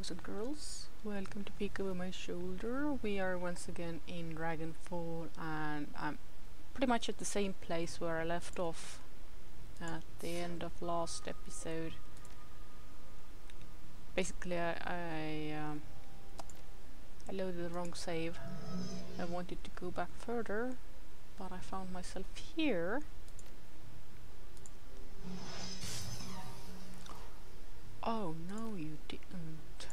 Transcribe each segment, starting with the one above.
boys and girls, welcome to Peek Over My Shoulder. We are once again in Dragonfall and I'm pretty much at the same place where I left off at the end of last episode. Basically I, I, um, I loaded the wrong save. I wanted to go back further, but I found myself here. Oh no, you didn't.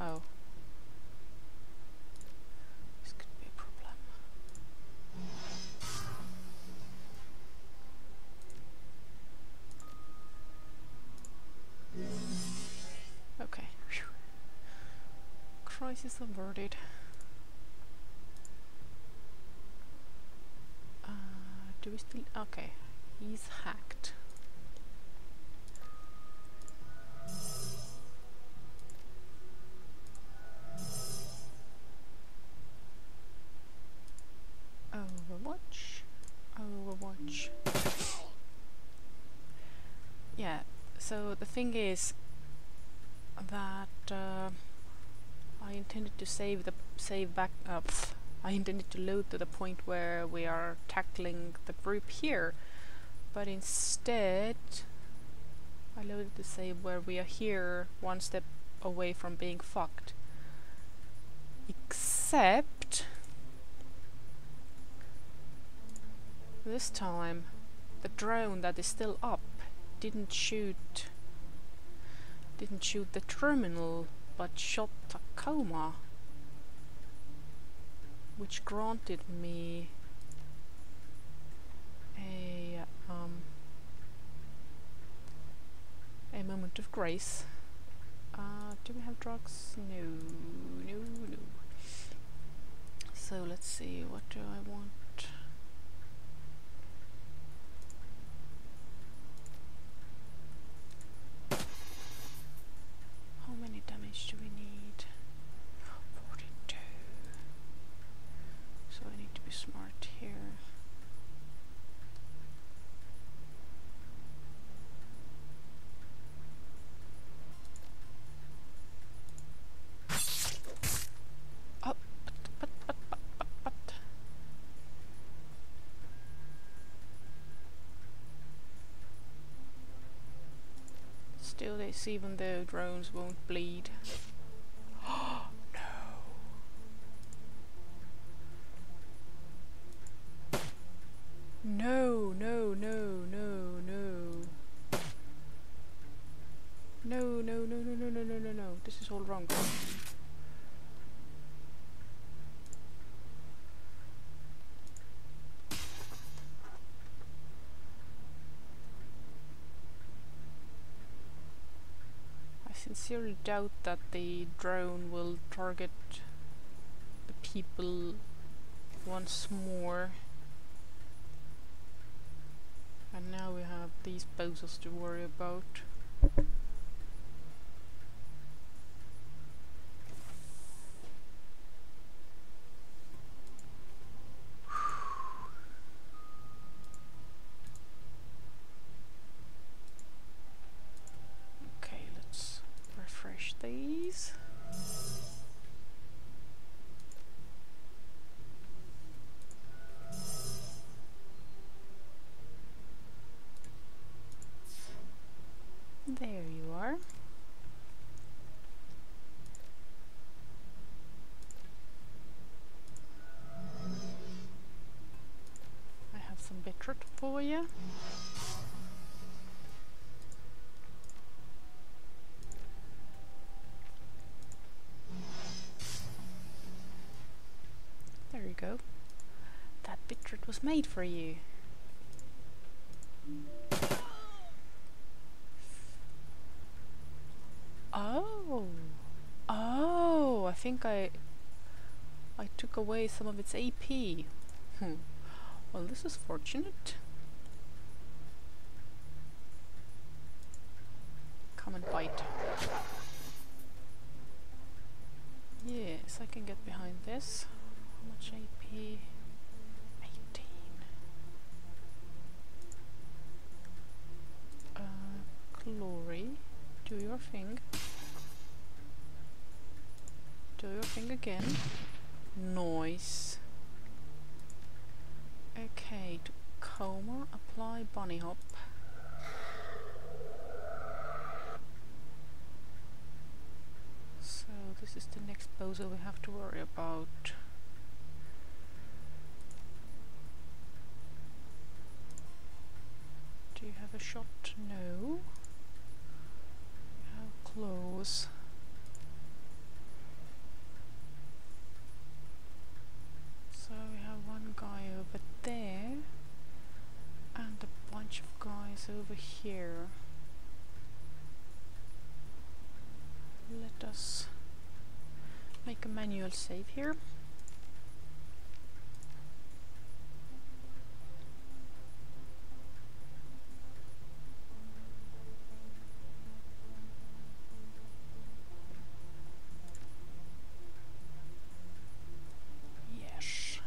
Oh. This could be a problem. Okay. Phew. Crisis averted. Uh, do we still? Okay, he's hacked. The thing is that uh, I intended to save the save back up. I intended to load to the point where we are tackling the group here, but instead I loaded to save where we are here, one step away from being fucked. Except this time the drone that is still up didn't shoot didn't shoot the terminal but shot Tacoma which granted me a um, a moment of grace. Uh, do we have drugs? No, no, no. So let's see, what do I want? How many damage do we need? 42. So I need to be smart here. Oh, but, but, but, but, but, but. Still this, even though drones won't bleed. Sincerely doubt that the drone will target the people once more. And now we have these bozos to worry about. Okay, let's refresh these. There you are. I have some you. There you go. That bitrate was made for you. Oh. Oh, I think I I took away some of its AP. Hmm. Well, this is fortunate. Come and bite. Yes, I can get behind this. How much AP? 18. Uh, glory. Do your thing. Do your thing again. Noise. Okay, to Coma, apply bunny hop. So this is the next bozo we have to worry about. Do you have a shot? No. How close? So we have one guy over there and a bunch of guys over here. Let us save here. Yes.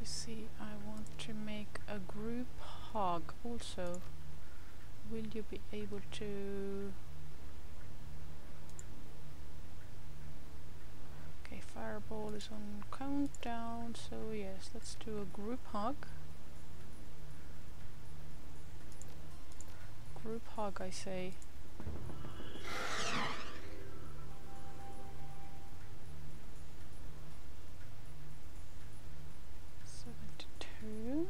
You see, I want to make a group hug also. Will you be able to... Okay, fireball is on countdown, so yes, let's do a group hug. Group hug, I say. Seventy-two.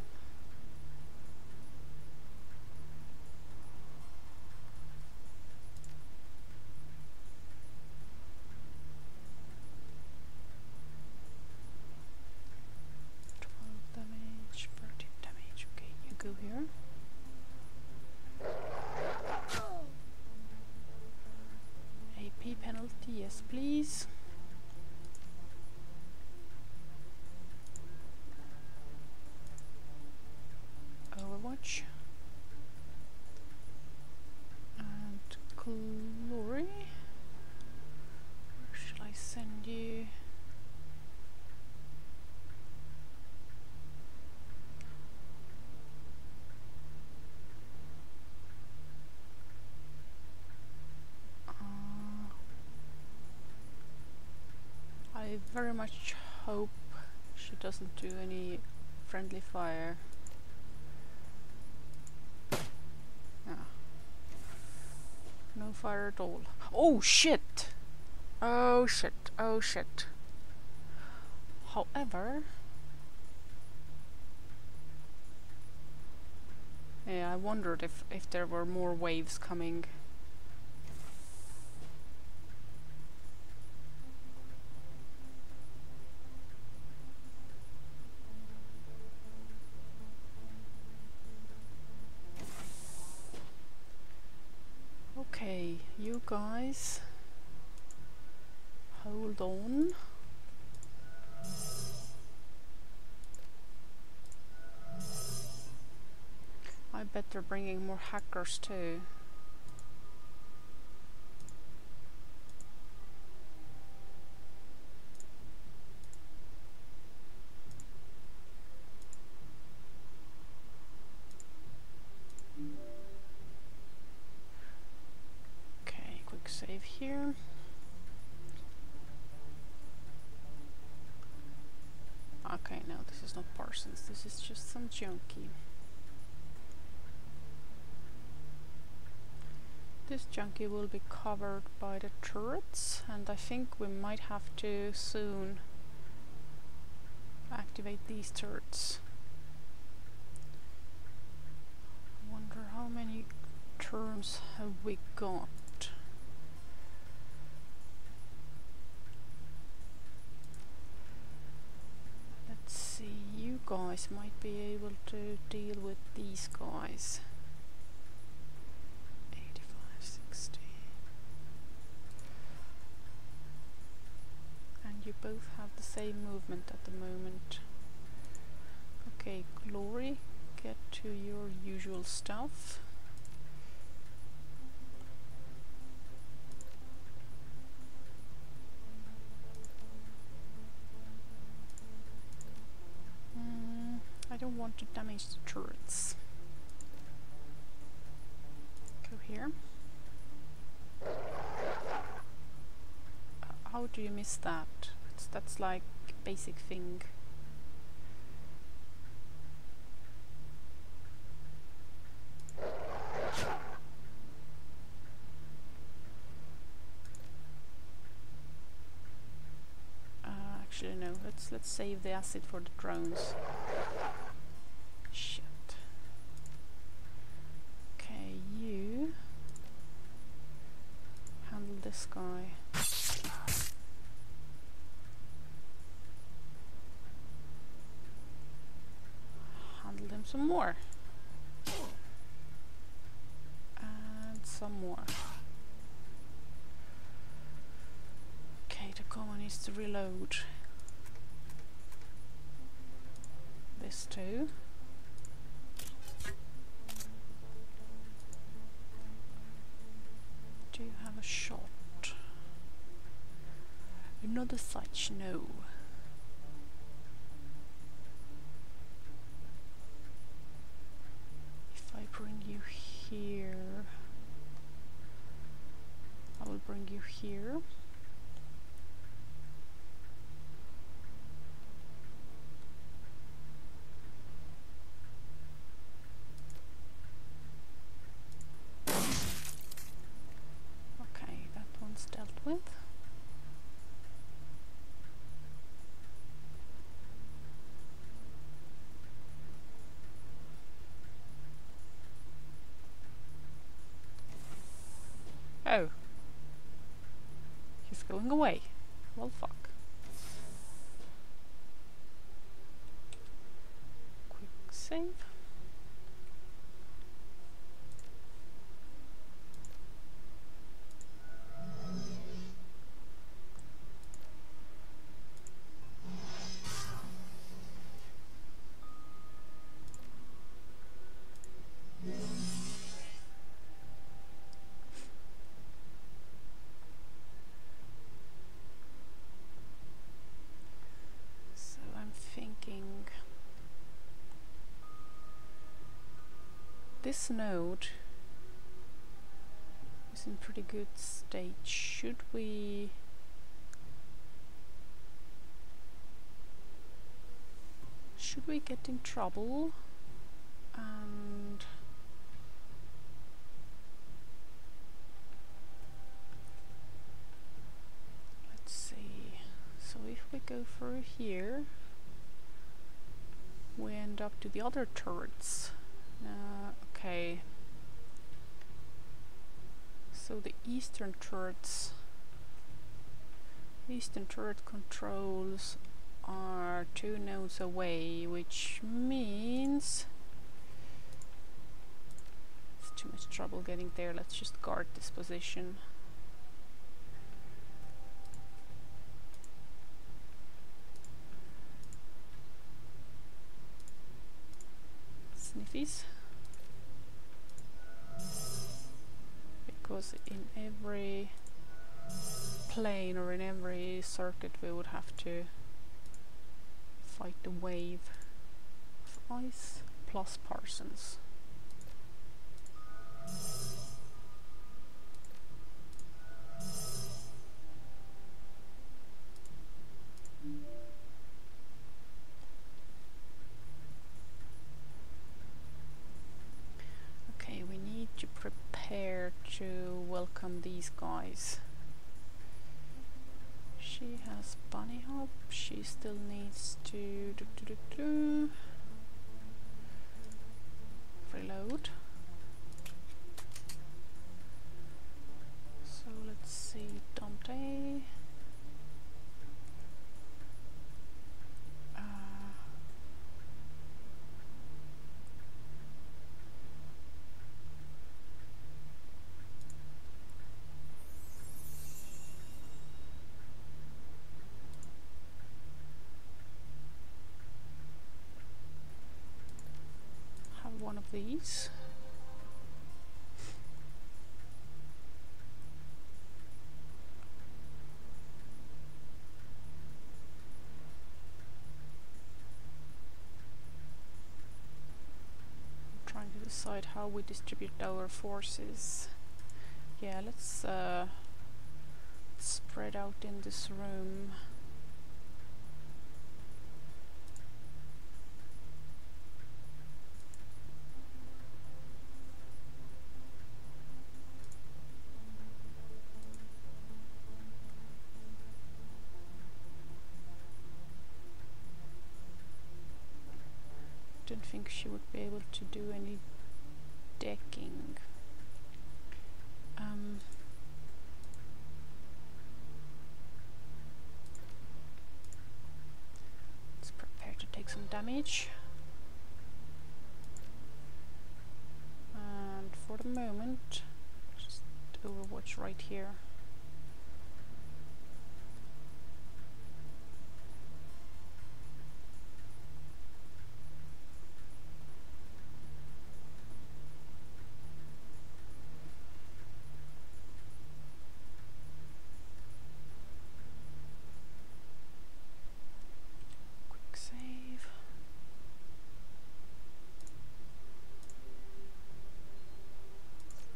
Twelve damage, thirteen damage. Okay, you go here. AP penalty, yes please. Overwatch. And Glory. Where should I send you? Uh, I very much hope she doesn't do any friendly fire. Ah. No fire at all. Oh shit! Oh shit, oh shit. However... Yeah, I wondered if, if there were more waves coming. Guys hold on. I bet they're bringing more hackers too. Okay, quick save here. Okay, no, this is not Parsons, this junkie. This junkie will be covered by the turrets, and I think we might have to soon activate these turrets. I wonder how many turns have we got? Let's see, you guys might be able to deal with these guys. 85, 60. And you both have the same movement at the moment. Okay, Glory, get to your usual stuff. To damage the turrets. Go here. Uh, how do you miss that? It's, that's like basic thing. Uh, actually no, let's let's save the acid for the drones. Shit. Okay, you handle this guy. Handle him some more. And some more. Okay, the common needs to reload. This too. Do you have a shot? Another such, no. If I bring you here, I will bring you here. Okay, that one's dealt with. Oh. He's going away. Well, fuck. Quick save. So I'm thinking this node is in pretty good state. Should we should we get in trouble and let's see so if we go through here, we end up to the other turrets. Uh, okay. So the eastern turrets, eastern turret controls are two nodes away, which means it's too much trouble getting there. Let's just guard this position. sniffies because in every plane or in every circuit we would have to fight the wave of ice plus Parsons. These guys. She has bunny hop. She still needs to do, do, do, do. reload. So let's see Dante. Uh, have one of these. decide how we distribute our forces. Yeah, let's uh, spread out in this room. Don't think she would be able to do any decking. Um, let's prepare to take some damage. And for the moment, just overwatch right here. Quick save.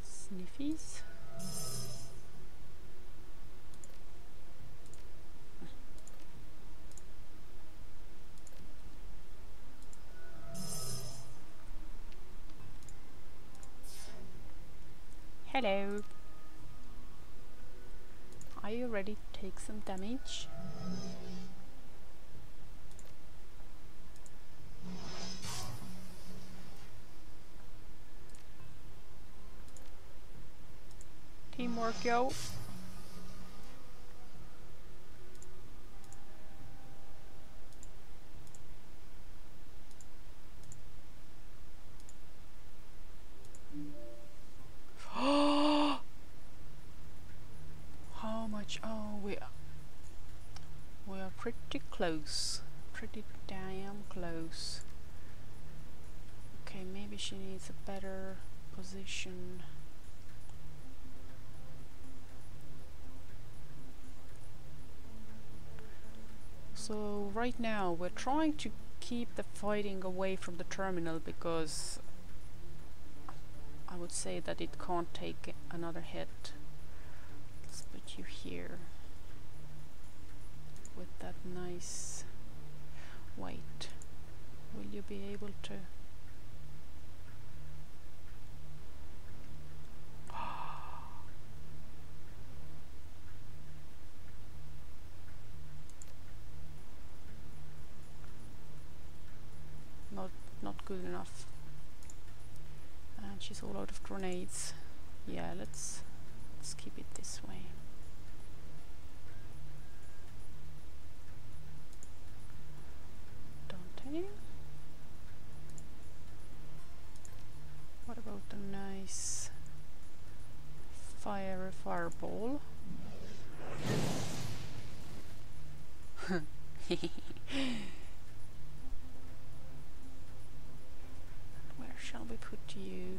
Sniffies. Hello. Are you ready to take some damage? Teamwork, yo. How much? Oh, we are, we are pretty close. Pretty damn close. Okay, maybe she needs a better position. So right now we're trying to keep the fighting away from the terminal because I would say that it can't take another hit. Let's put you here with that nice white. Will you be able to? Not not good enough. And she's all out of grenades. Yeah, let's let's keep it this way. What about a nice fire fireball? Where shall we put you?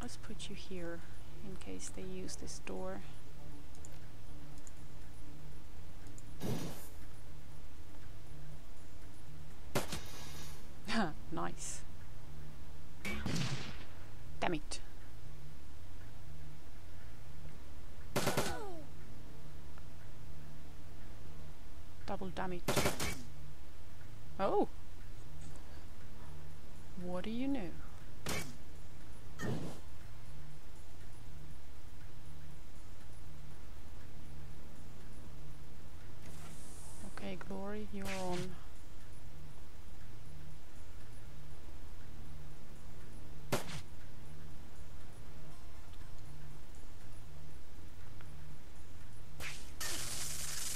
Let's put you here in case they use this door. nice. Damn it. Double damage. Oh! What do you know? Okay, Glory, you're on.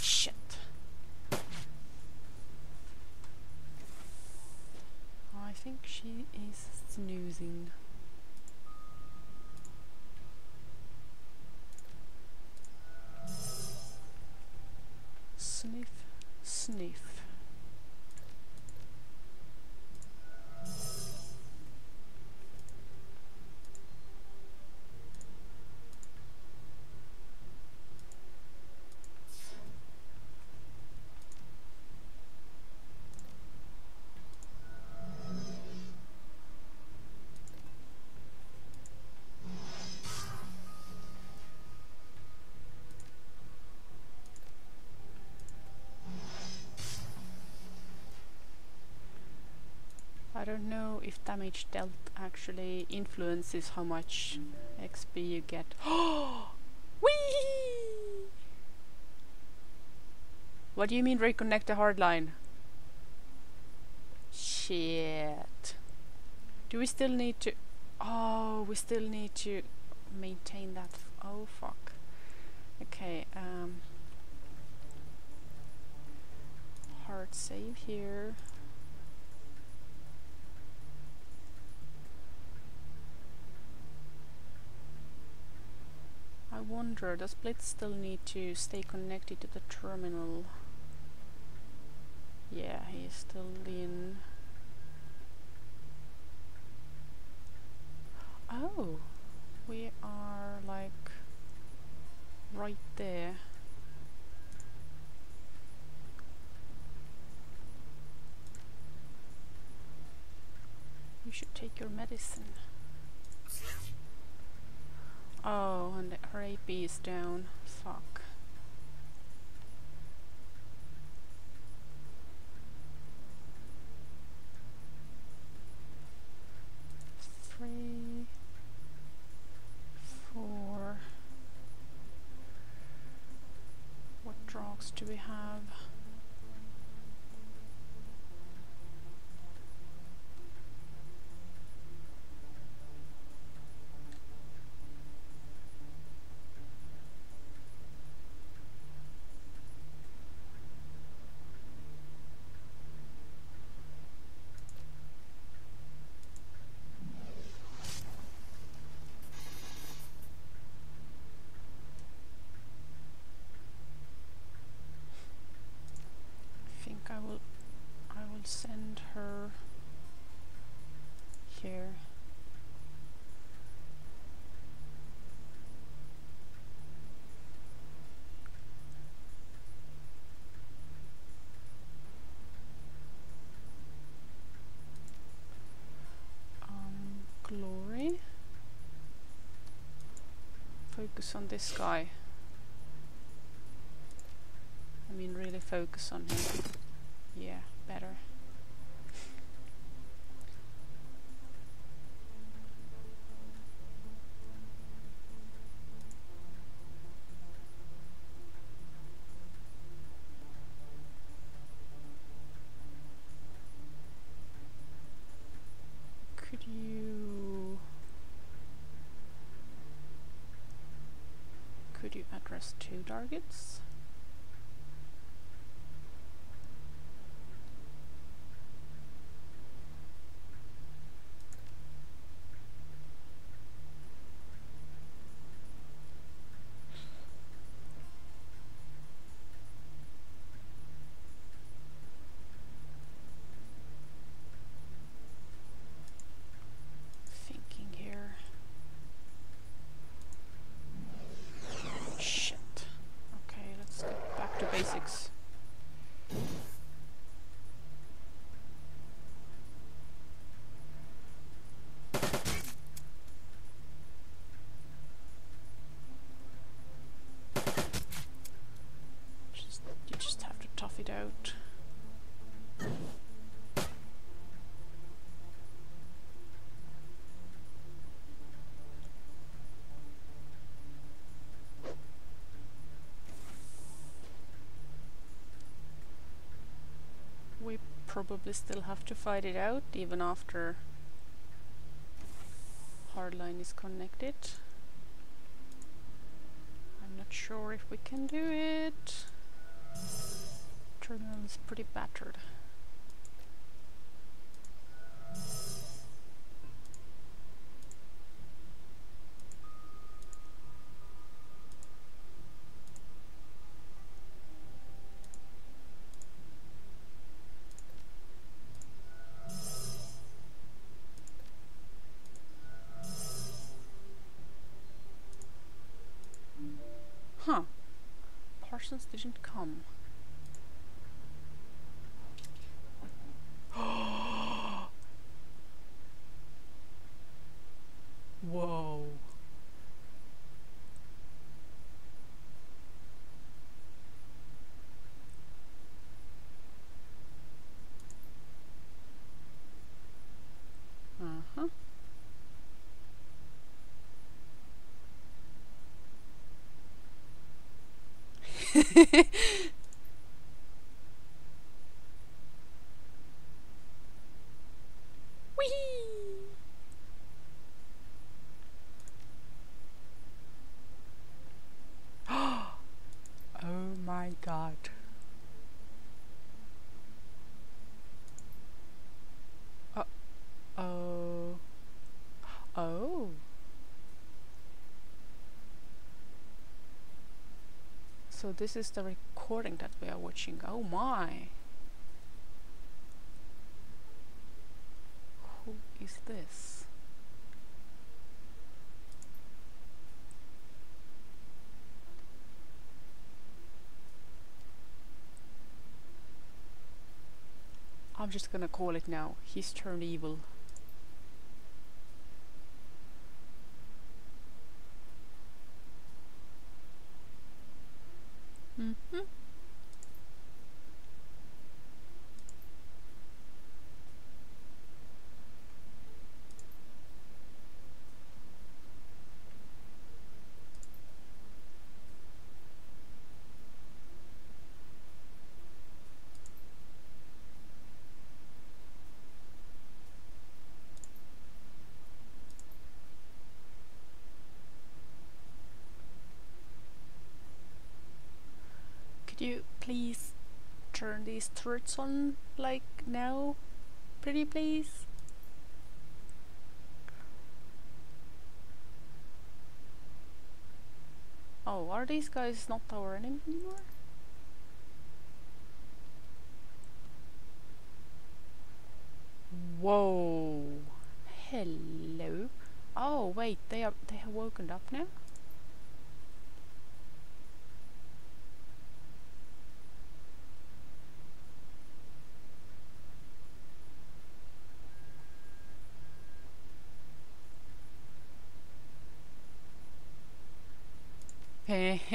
Shit. I think she is snoozing. Don't know if damage dealt actually influences how much XP you get. Whee! What do you mean reconnect the hardline? Shit. Do we still need to... Oh, we still need to maintain that. oh, fuck. Okay, um... Hard save here. I wonder, does Blitz still need to stay connected to the terminal? Yeah, he's still in. Oh, we are like right there. You should take your medicine. Oh, and her AP is down. Fuck. Three, four. What drugs do we have? I think I will I will send her here. Um, glory. Focus on this guy. I mean, really focus on him. Yeah, Address two targets? Thinking here. Shit. Okay, let's get back to basics. Just, you just have to tough it out. We probably still have to fight it out even after hardline is connected. I'm not sure if we can do it. Terminal is pretty battered. Whoa. Uh-huh. this is the recording that we are watching. Oh my. Who is this? I'm just gonna call it now. He's turned evil. Mm-hmm. Could you please turn these turrets on like now? Pretty please? Oh, are these guys not our enemy anymore? Whoa. Hello. Oh wait, they are they have woken up now?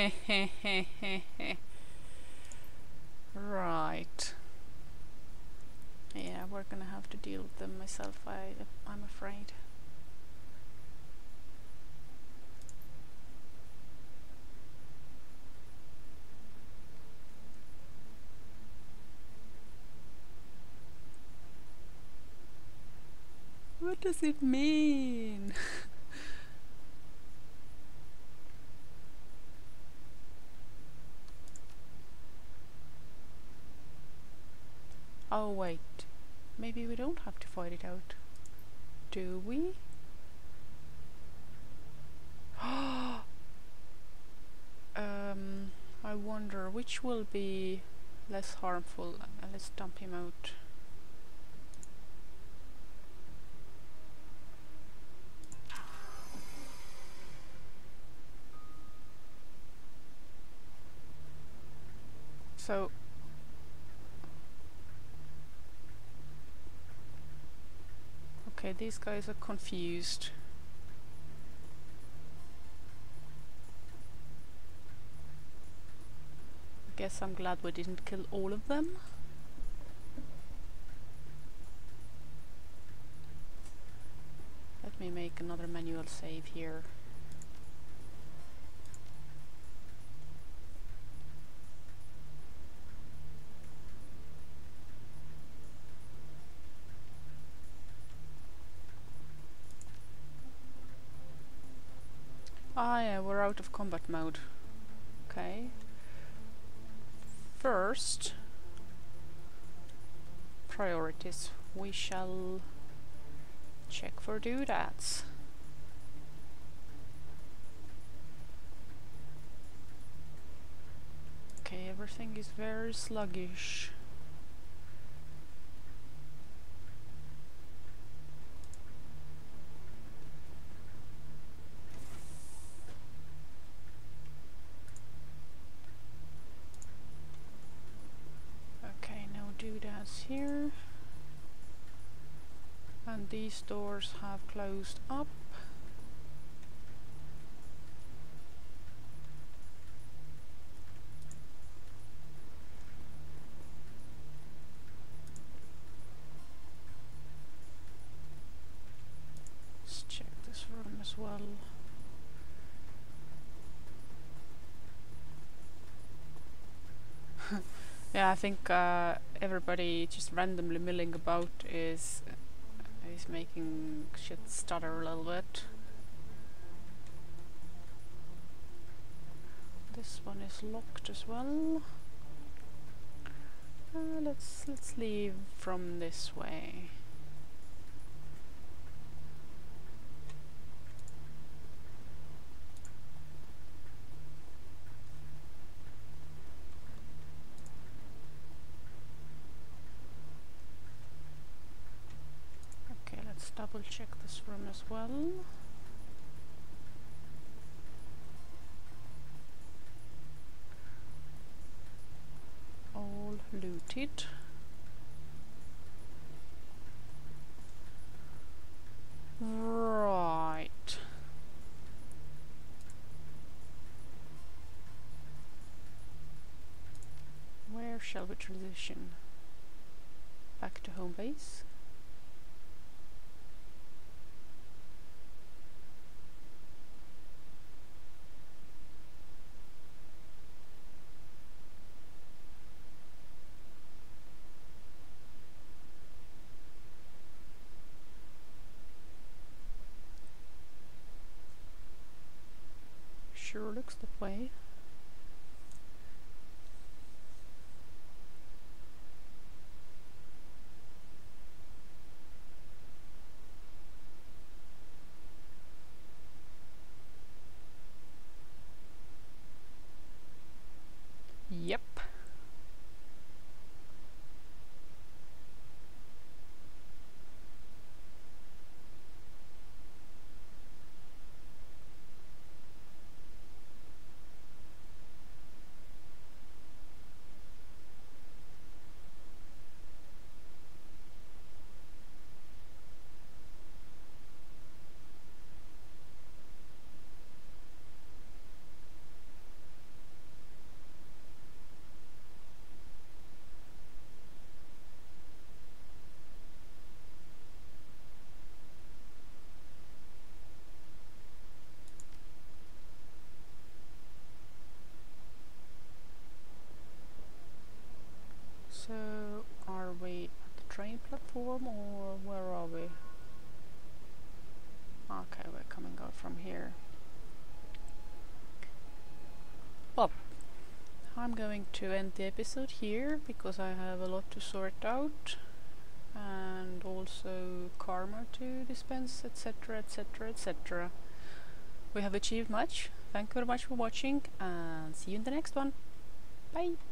right. Yeah, we're gonna have to deal with them myself, I, I'm afraid. What does it mean? Oh wait, maybe we don't have to fight it out. Do we? um, I wonder which will be less harmful. Uh, let's dump him out. So Okay, these guys are confused. I guess I'm glad we didn't kill all of them. Let me make another manual save here. Ah yeah, we're out of combat mode. Okay. First, priorities. We shall check for doodads. Okay, everything is very sluggish. Okay, no doodads here. And these doors have closed up. Let's check this room as well. Yeah, I think uh, everybody just randomly milling about is is making shit stutter a little bit. This one is locked as well. Uh, let's let's leave from this way. Okay, let's double check this room as well. All looted. Right. Where shall we transition? Back to home base? Sure looks that way. Yep. So, are we at the train platform or where are we? Okay, we're coming out from here. Well, I'm going to end the episode here because I have a lot to sort out and also karma to dispense, etc., etc., etc. We have achieved much. Thank you very much for watching and see you in the next one. Bye!